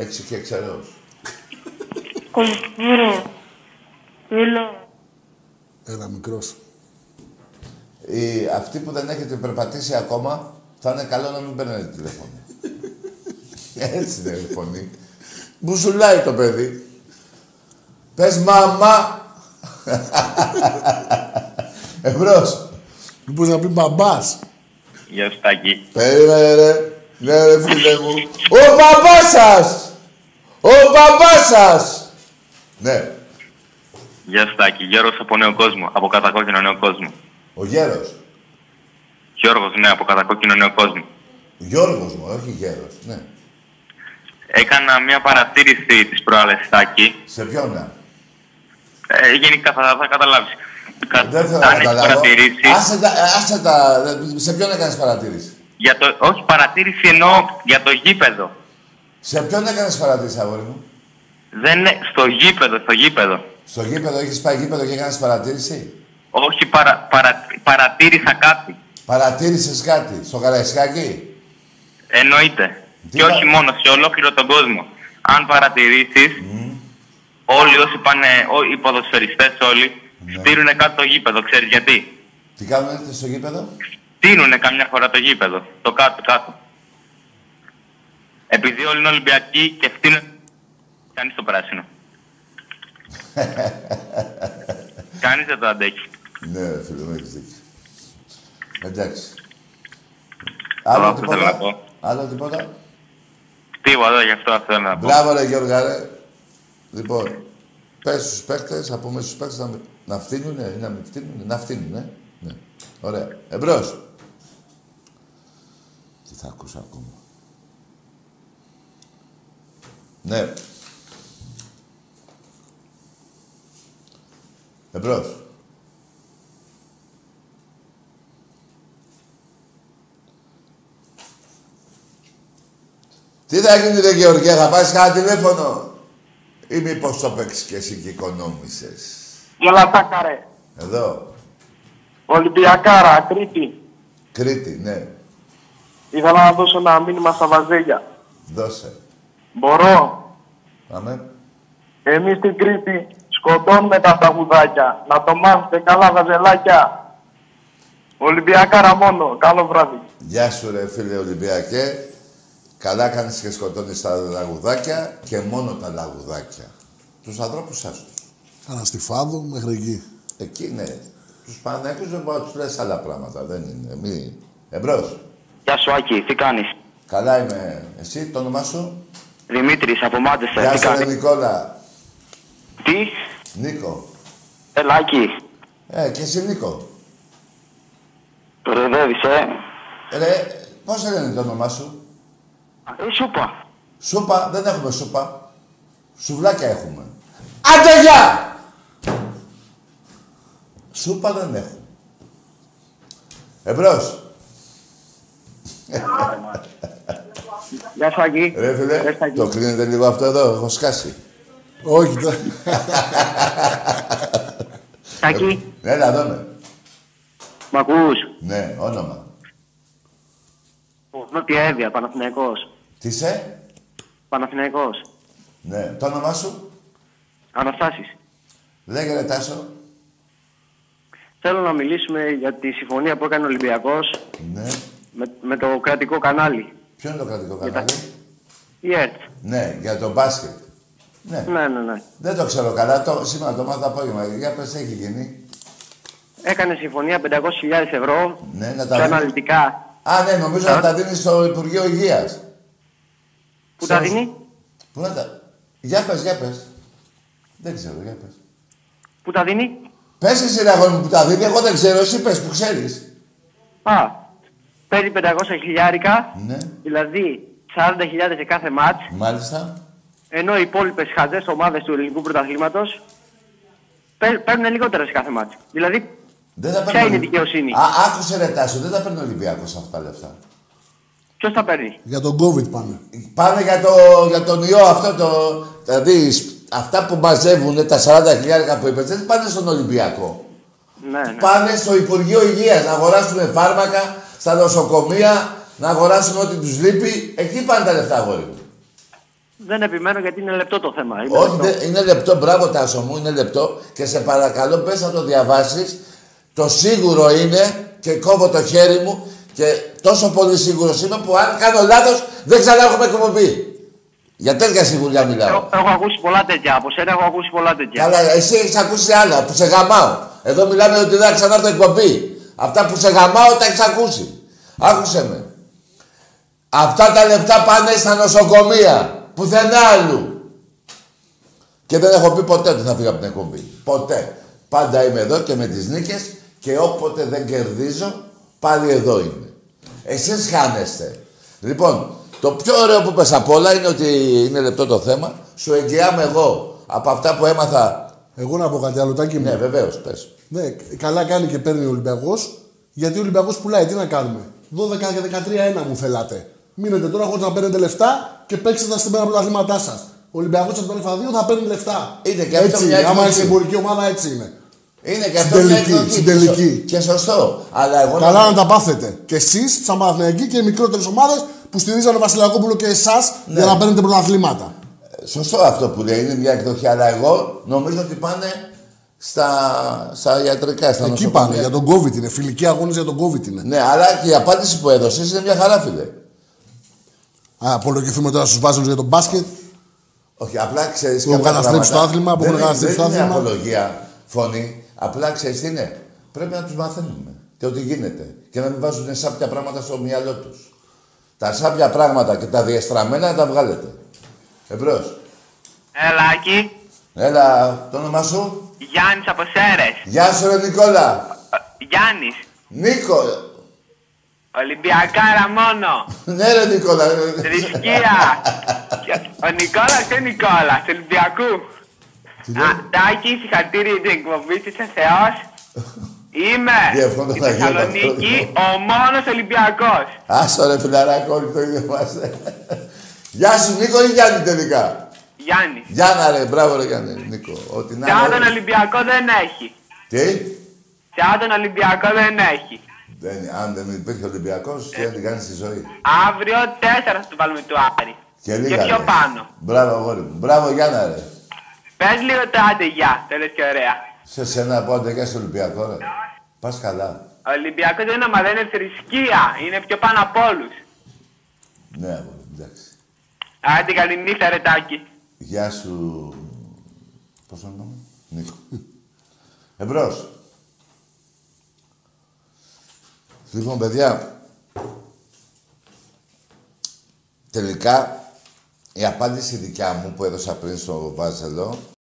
Έξι και ξερός. Κολυμπούρο. Έλα. Ένα μικρός. Οι, αυτοί που δεν έχετε περπατήσει ακόμα, θα είναι καλό να μην παίρνετε τηλέφωνο. Έτσι είναι η φωνή. Μπουσουλάει το παιδί. Πες μαμά. Εμπρός. Μήπως να πει μπαμπάς. Γεια σου Τάκη. Περίμενε ρε. Ναι ρε φίλε μου. Ο παπάς σας. Ο παπάς σας. Ναι. Γεια σου Τάκη. Γιώργος από Νέο Κόσμο. Από κατακόκκινο Νέο Κόσμο. Ο Γέρος. Γιώργος, ναι, από κατακόκκινο Νέο Κόσμο. Γιώργος μου, όχι Γέρος. Ναι. Έκανα μια παρατήρηση της προάλλες Τάκη. Σε ποιον να. Ε, γενικά θα, θα καταλάβεις. Κα- Δεν θέλω να αν έχεις καταλάβω. παρατηρήσεις, Άσε τα, άσε τα, σε ποιον έκανες παρατήρηση; για το, όχι παρατήρηση εννοώ για το γήπεδο. Σε ποιον έκανες παρατήρηση, αγόρι μου; Δεν είναι, στο γήπεδο, στο γήπεδο. Στο γήπεδο, έχεις πάει γήπεδο και έκανες παρατήρηση; Όχι, παρα, παρα, παρατήρησα κάτι. Παρατήρησες κάτι. Στο Καραϊσκάκι; Εννοείται. Τι και πα- όχι μόνο, σε ολόκληρο τον κόσμο. Αν παρατηρήσεις, όλοι όσοι πάνε, ό- οι ποδοσφαιριστές όλοι, Ναι. στείλουν κάτω το γήπεδο. Ξέρεις γιατί. Τι κάνετε στο γήπεδο; Στείλουν καμιά φορά το γήπεδο. Το κάτω, κάτω. Επειδή όλοι είναι Ολυμπιακοί και φτύνουν κανείς το πράσινο. κανείς δεν το αντέχει. ναι, ρε φίλε μου, έχεις δίκιο. Εντάξει. Αυτό Άλλο θέλω να τίποτα. πω. Άλλο τίποτα; Τίποτα, γι' αυτό θέλω να πω. Μπράβο ρε Γιώργα ρε. Λοιπόν, πες στους παίκτες, θα πούμε στους παίκτες να, μη- να φτύνουνε ή να μην φτύνουνε. Να φτύνουνε. Ναι. Ωραία. Εμπρός. Τι θα ακούσω ακόμα; Ναι. Εμπρός. Τι θα γίνει ρε Γεωργία, θα πάρεις κανένα τηλέφωνο; Ή μήπως το παίξεις και εσύ και οικονόμησες; Γελατάκα ρε. Εδώ. Ολυμπιακάρα, Κρήτη. Κρήτη, ναι. Ήθελα να δώσω ένα μήνυμα στα βαζέλια. Δώσε. Μπορώ. Πάμε. Εμείς στην Κρήτη σκοτώνουμε τα σταγουδάκια. Να το μάθετε καλά βαζελάκια. Ολυμπιακάρα μόνο. Καλό βράδυ. Γεια σου ρε φίλε Ολυμπιακέ. Καλά κάνεις και σκοτώνεις τα λαγουδάκια και μόνο τα λαγουδάκια. Τους ανθρώπους σας τους. Αναστιφάδο μέχρι εκεί. Εκεί ναι. Τους Παναγιώτους δεν μπορώ να τους λες άλλα πράγματα. Δεν είναι. Μη... Εμπρός. Γεια σου Άκη, τι κάνεις; Καλά είμαι. Εσύ, το όνομά σου; Δημήτρης από Μάντεστερ, Γεια τι σου ρε κάνεις; Νικόλα. Τι, Νίκο. έλα Άκη. Ε, και εσύ Νίκο. Κοροϊδεύεις, ε. Ρε, πώς λένε το όνομά σου; Ε, σου είπα. Σούπα, δεν έχουμε σούπα. Σουβλάκια έχουμε. Άντε γεια! Σούπα δεν έχουμε. Εμπρός. Γεια σου Αγγί. Ρε φίλε, το κρίνετε λίγο αυτό εδώ, έχω σκάσει. Όχι, τα... Τάκη, Έλα, εδώ με. μ' ακούς; Ναι, όνομα. Νότια Εύβοια, Παναθηναϊκός. Τι είσαι; Παναθηναϊκός. Ναι, το όνομά σου; Αναστάσεις. Λέγε ρε Τάσο. Θέλω να μιλήσουμε για τη συμφωνία που έκανε ο Ολυμπιακός Ναι. με, με το κρατικό κανάλι. Ποιο είναι το κρατικό κανάλι; Η ΕΡΤ. Ναι, για το μπάσκετ. Ναι. Ναι, ναι, ναι. Δεν το ξέρω καλά. Το, σήμερα το μάθα απόγευμα. Για πες, τι έχει γίνει. Έκανε συμφωνία 500.000 ευρώ Ναι, να σε τα δίνεις. αναλυτικά. Α, ναι, νομίζω να τα δίνεις στο Υπουργείο Υγείας. Πού τα δίνει, Πού να τα... Για πες, για πες. Δεν ξέρω, για πες. πού τα δίνει; Πες εσύ ρε αγόρι μου που τα δίνει, εγώ δεν ξέρω, εσύ πες που ξέρεις. Α, παίρνει 500 χιλιάρικα, Ναι, δηλαδή 40.000 σε κάθε μάτς, μάλιστα. ενώ οι υπόλοιπες χαζές ομάδες του ελληνικού πρωταθλήματος παίρνουν λιγότερα σε κάθε μάτς. Δηλαδή, Δεν τα ποια παίρνει είναι η ο Ολυ- δικαιοσύνη; Α, άκουσε ρε Τάσο, δεν τα παίρνει ο Ολυμπιακός αυτά τα λεφτά. Ποιος τα παίρνει; Για τον COVID πάνε. Πάνε για, το, για τον ιό αυτό το... Δηλαδή, σ- αυτά που μαζεύουν τα 40 χιλιάρικα που είπες, δεν πάνε στον Ολυμπιακό. Ναι, ναι. Πάνε στο Υπουργείο Υγείας να αγοράσουν φάρμακα, στα νοσοκομεία, να αγοράσουν ό,τι τους λείπει. Εκεί πάνε τα λεφτά, αγόρι μου. Δεν επιμένω γιατί είναι λεπτό το θέμα. Είναι Όχι, λεπτό. δεν- είναι λεπτό, μπράβο Τάσο μου, είναι λεπτό και σε παρακαλώ πες να το διαβάσεις. Το σίγουρο είναι και κόβω το χέρι μου και τόσο πολύ σίγουρος είμαι που αν κάνω λάθος δεν ξανά έχουμε εκπομπή. Για τέτοια σιγουριά μιλάω. Έχω, έχω ακούσει πολλά τέτοια. Από σένα έχω ακούσει πολλά τέτοια. Καλά, εσύ έχεις ακούσει άλλα που σε γαμάω. Εδώ μιλάμε ότι δεν θα ξανάρθω εκπομπή. Αυτά που σε γαμάω τα έχεις ακούσει. Άκουσε με. Αυτά τα λεφτά πάνε στα νοσοκομεία. Πουθενά αλλού. Και δεν έχω πει ποτέ ότι θα φύγω από την εκπομπή. Ποτέ. Πάντα είμαι εδώ και με τις νίκες και όποτε δεν κερδίζω, πάλι εδώ είμαι. Εσείς χάνεστε. Λοιπόν, το πιο ωραίο που πες απ' όλα είναι ότι είναι λεπτό το θέμα. Σου εγγυάμαι εγώ από αυτά που έμαθα. Εγώ να πω κάτι άλλο, Τάκη μου. Ναι, βεβαίως, πες. Ναι, καλά κάνει και παίρνει ο Ολυμπιακός. Γιατί ο Ολυμπιακός πουλάει, τι να κάνουμε. 12 και 13-1 μου θέλατε. Μείνετε τώρα χωρίς να παίρνετε λεφτά και παίξτε τα στην πέρα πρωταθλήματά σας. Ο Ολυμπιακός από τον Αλφα2 θα παίρνει λεφτά. Είναι και αυτό έτσι μια είναι. Άμα εκδοχή. είσαι εμπορική ομάδα, έτσι είναι. Είναι και Στην αυτό μια τελική, εκδοχή. στην Και σω- τελική. Και σωστό. Αλλά εγώ Καλά να τα πάθετε. Και εσείς, σαν Παναθηναϊκοί και οι μικρότερες ομάδες που στηρίζανε Βασιλιακόπουλο και εσάς Ναι. για να παίρνετε πρωταθλήματα. Σωστό αυτό που λέει, είναι μια εκδοχή. Αλλά εγώ νομίζω ότι πάνε στα, στα ιατρικά, στα Εκεί νοσοκομεία. πάνε, για τον COVID είναι. Φιλική αγώνες για τον COVID είναι. Ναι, αλλά και η απάντηση που έδωσες είναι μια χαρά, φίλε. Α, απολογηθούμε τώρα στους βάζονου για τον μπάσκετ. Όχι, απλά ξέρεις. Που έχουν καταστρέψει το άθλημα, που έχουν καταστρέψει το Δεν είναι άθλημα. απολογία φωνή. Απλά ξέρεις τι είναι. Πρέπει να τους μαθαίνουμε και ότι γίνεται. Και να μην βάζουν σάπια πράγματα στο μυαλό τους. Τα σάπια πράγματα και τα διεστραμμένα να τα βγάλετε. Εμπρός. Ελάκι, Έλα, το όνομά σου; Γιάννης από Σέρες. Γεια σου, ρε Νικόλα. Ε, Γιάννης, Νίκο. Ολυμπιακάρα μόνο. Ναι, ρε Νικόλα. Θρησκεία. Και- Ο Νικόλας είναι Νικόλας, του Ολυμπιακού. Α, Τάκη, συγχαρητήρια για την εκπομπή της ο Θεός. Είμαι Διεύχομαι στη να γίνω Θεσσαλονίκη αυτό. ο μόνος Ολυμπιακός. Άστο ρε φιλαράκο, όλοι το ίδιο είμαστε. Γεια σου Νίκο ή Γιάννη τελικά; Γιάννης. Γιάννα ρε, μπράβο ρε Γιάννη, Νίκο. Ό,τι να Σε είναι. άλλον Ολυμπιακό δεν έχει. Τι; Σε άλλον Ολυμπιακό δεν έχει. Δεν, αν δεν υπήρχε Ολυμπιακός, τι θα την κάνεις στη ζωή. Αύριο τέσσερα θα του βάλουμε του Άρη. Και λίγα. πιο ρε. πάνω. Μπράβο, αγόρι μου. Μπράβο, Γιάννα ρε. Πες λίγο το άντε γεια, το λες και ωραία. Σε σένα πω άντε, γεια στο Ολυμπιακό ρε. Πας καλά. Ο Ολυμπιακός δεν είναι ομάδα, είναι θρησκεία. Είναι πιο πάνω από όλους. Ναι, αγόρι, εντάξει. Άντε καλή νύχτα ρε Τάκη. Γεια σου. Πώς το όνομα, Νίκο. Εμπρός. Λοιπόν, παιδιά, τελικά η απάντηση δικιά μου που έδωσα πριν στο Βάζελο